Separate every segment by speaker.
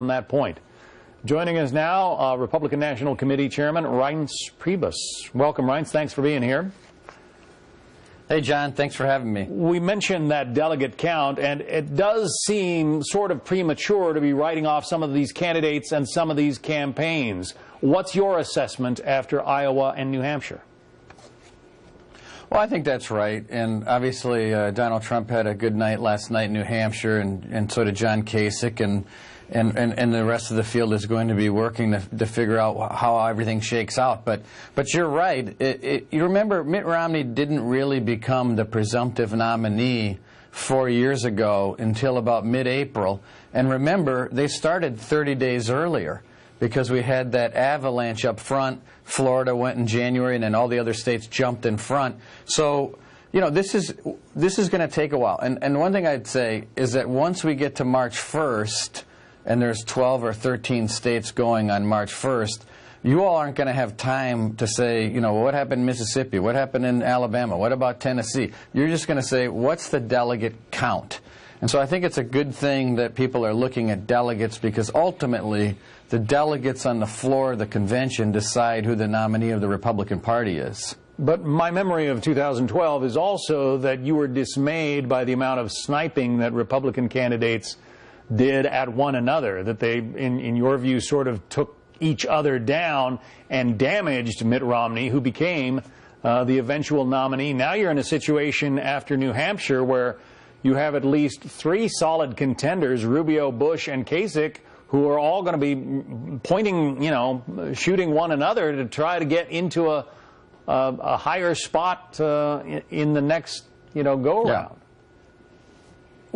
Speaker 1: on that point. Joining us now, uh, Republican National Committee Chairman Reince Priebus. Welcome, Reince. Thanks for being here.
Speaker 2: Hey, John. Thanks for having me.
Speaker 1: We mentioned that delegate count, and it does seem sort of premature to be writing off some of these candidates and some of these campaigns. What's your assessment after Iowa and New Hampshire?
Speaker 2: Well, I think that's right. And obviously, uh, Donald Trump had a good night last night in New Hampshire, and, and so did John Kasich. And, and, and, and the rest of the field is going to be working to, to figure out how everything shakes out. But, but you're right. It, it, you remember, Mitt Romney didn't really become the presumptive nominee four years ago until about mid April. And remember, they started 30 days earlier because we had that avalanche up front. Florida went in January, and then all the other states jumped in front. So, you know, this is this is going to take a while. And and one thing I'd say is that once we get to March 1st, and there's 12 or 13 states going on March 1st. You all aren't going to have time to say, you know, what happened in Mississippi? What happened in Alabama? What about Tennessee? You're just going to say, what's the delegate count? And so I think it's a good thing that people are looking at delegates because ultimately the delegates on the floor of the convention decide who the nominee of the Republican Party is.
Speaker 1: But my memory of 2012 is also that you were dismayed by the amount of sniping that Republican candidates did at one another, that they, in, in your view, sort of took each other down and damaged Mitt Romney, who became uh, the eventual nominee. Now you're in a situation after New Hampshire where you have at least three solid contenders, Rubio, Bush, and Kasich, who are all going to be pointing, you know, shooting one another to try to get into a, a, a higher spot uh, in the next, you know, go around.
Speaker 2: Yeah.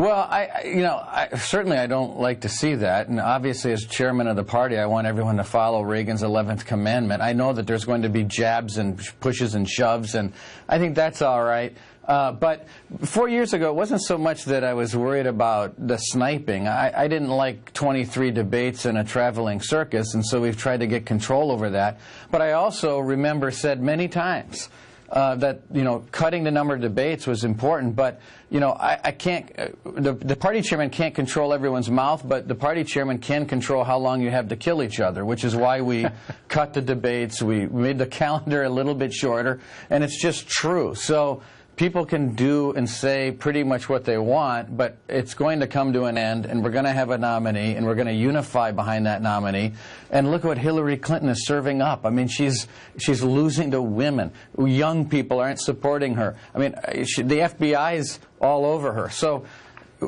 Speaker 2: Well, I, you know, I, certainly I don't like to see that. And obviously, as chairman of the party, I want everyone to follow Reagan's 11th commandment. I know that there's going to be jabs and pushes and shoves, and I think that's all right. Uh, but four years ago, it wasn't so much that I was worried about the sniping. I, I, didn't like 23 debates in a traveling circus, and so we've tried to get control over that. But I also remember said many times uh, that you know cutting the number of debates was important, but you know I, I can't. Uh, the, the party chairman can't control everyone's mouth, but the party chairman can control how long you have to kill each other, which is why we cut the debates. We made the calendar a little bit shorter, and it's just true. So people can do and say pretty much what they want, but it's going to come to an end, and we're going to have a nominee, and we're going to unify behind that nominee. And look what Hillary Clinton is serving up. I mean, she's she's losing to women. Young people aren't supporting her. I mean, she, the FBI is all over her. So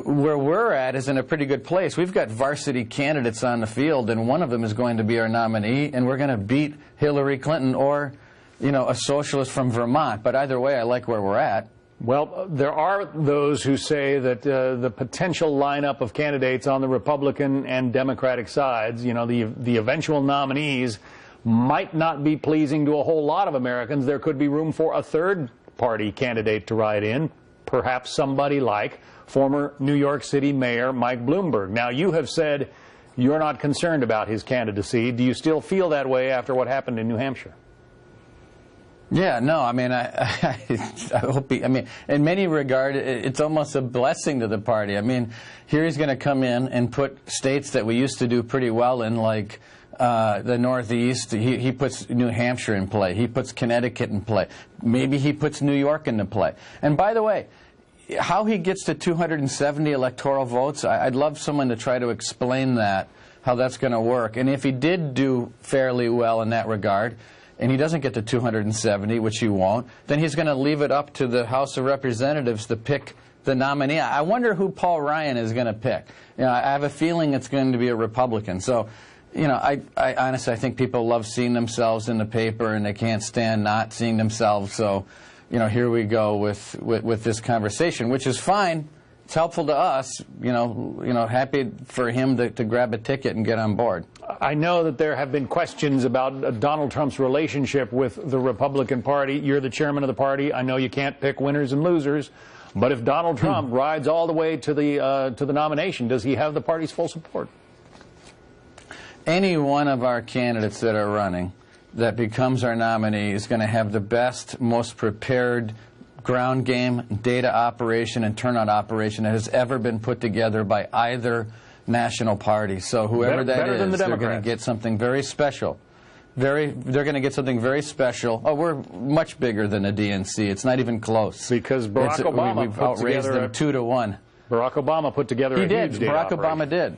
Speaker 2: where we're at is in a pretty good place. We've got varsity candidates on the field, and one of them is going to be our nominee, and we're going to beat Hillary Clinton or you know, a socialist from Vermont. But either way, I like where we're at.
Speaker 1: Well, there are those who say that uh, the potential lineup of candidates on the Republican and Democratic sides, you know, the, the eventual nominees, might not be pleasing to a whole lot of Americans. There could be room for a third party candidate to ride in, perhaps somebody like former New York City Mayor Mike Bloomberg. Now, you have said you're not concerned about his candidacy. Do you still feel that way after what happened in New Hampshire?
Speaker 2: Yeah, no, I mean, I, I, I hope he, I mean, in many regard, it's almost a blessing to the party. I mean, here he's going to come in and put states that we used to do pretty well in, like uh, the Northeast. He, he puts New Hampshire in play. He puts Connecticut in play. Maybe he puts New York into play. And by the way, how he gets to 270 electoral votes, I, I'd love someone to try to explain that, how that's going to work. And if he did do fairly well in that regard, and he doesn't get to 270, which he won't, then he's going to leave it up to the House of Representatives to pick the nominee. I wonder who Paul Ryan is going to pick. You know, I have a feeling it's going to be a Republican. So, you know, I, I honestly I think people love seeing themselves in the paper and they can't stand not seeing themselves. So, you know, here we go with, with, with this conversation, which is fine it's helpful to us. You know, you know, happy for him to, to grab a ticket and get on board.
Speaker 1: I know that there have been questions about uh, Donald Trump's relationship with the Republican Party. You're the chairman of the party. I know you can't pick winners and losers, but if Donald hmm. Trump rides all the way to the uh, to the nomination, does he have the party's full support?
Speaker 2: Any one of our candidates that are running that becomes our nominee is going to have the best, most prepared ground game, data operation, and turnout operation that has ever been put together by either National Party. So whoever
Speaker 1: Better-
Speaker 2: that
Speaker 1: better
Speaker 2: is,
Speaker 1: the
Speaker 2: they're going to get something very special. Very, they're going to get something very special. Oh, we're much bigger than the DNC. It's not even close.
Speaker 1: Because Barack
Speaker 2: It's-
Speaker 1: Obama
Speaker 2: we've
Speaker 1: put
Speaker 2: outraised
Speaker 1: together
Speaker 2: them
Speaker 1: a-
Speaker 2: two to one.
Speaker 1: Barack Obama put together
Speaker 2: He
Speaker 1: a
Speaker 2: did. Barack
Speaker 1: operation.
Speaker 2: Obama did.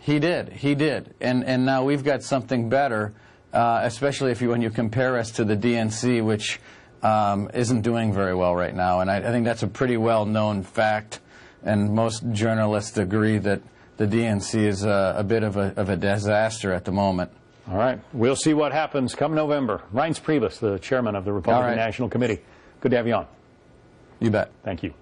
Speaker 2: He did. He did. And and now we've got something better, uh, especially if you when you compare us to the DNC, which um, isn't doing very well right now. And I, I think that's a pretty well known fact. And most journalists agree that the DNC is a, a bit of a, of a disaster at the moment.
Speaker 1: All right. We'll see what happens come November. Reince Priebus, the chairman of the Republican
Speaker 2: right.
Speaker 1: National Committee. Good to have you on.
Speaker 2: You bet.
Speaker 1: Thank you.